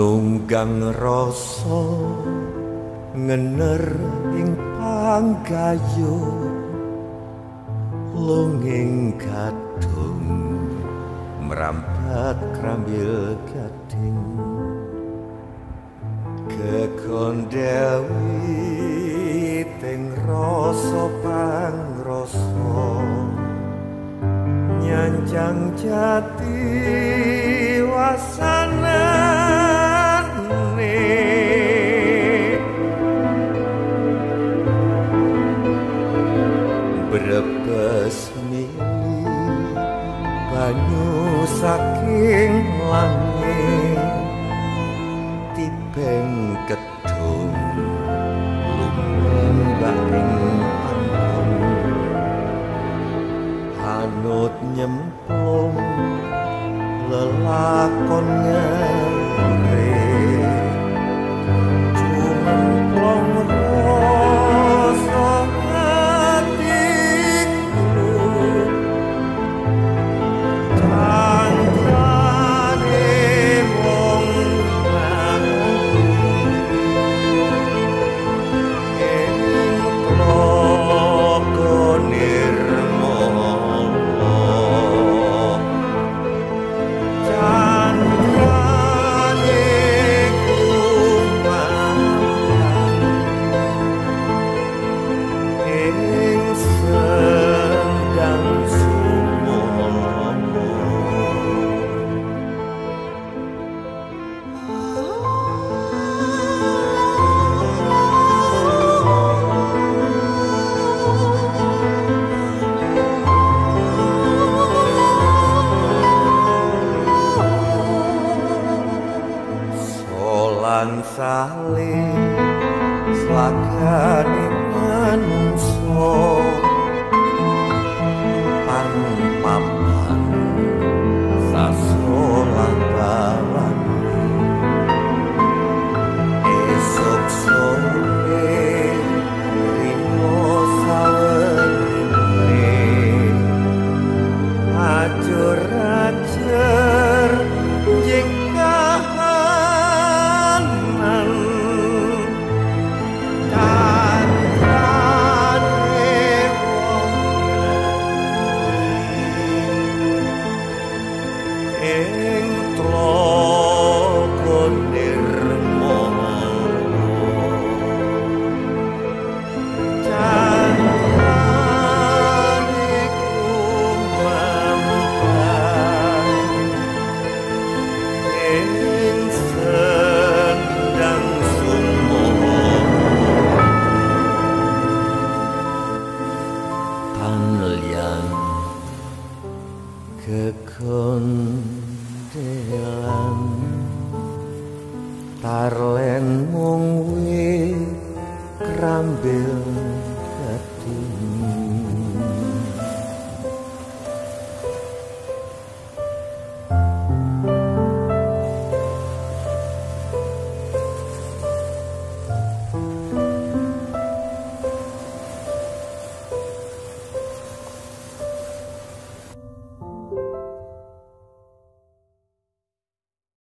nunggang rasa ngener ing panggayo longing kadung merambat krambil gading. Kekondewi teng rasa pangrasa nyanjang jati wasana banyu saking langit tipeng ketung lumembak ing panggung. Hanut nyemplung lelakon ngeri cuma plong solan saleh slagane manungsa mendelang tarlen mung wit krambil ketemu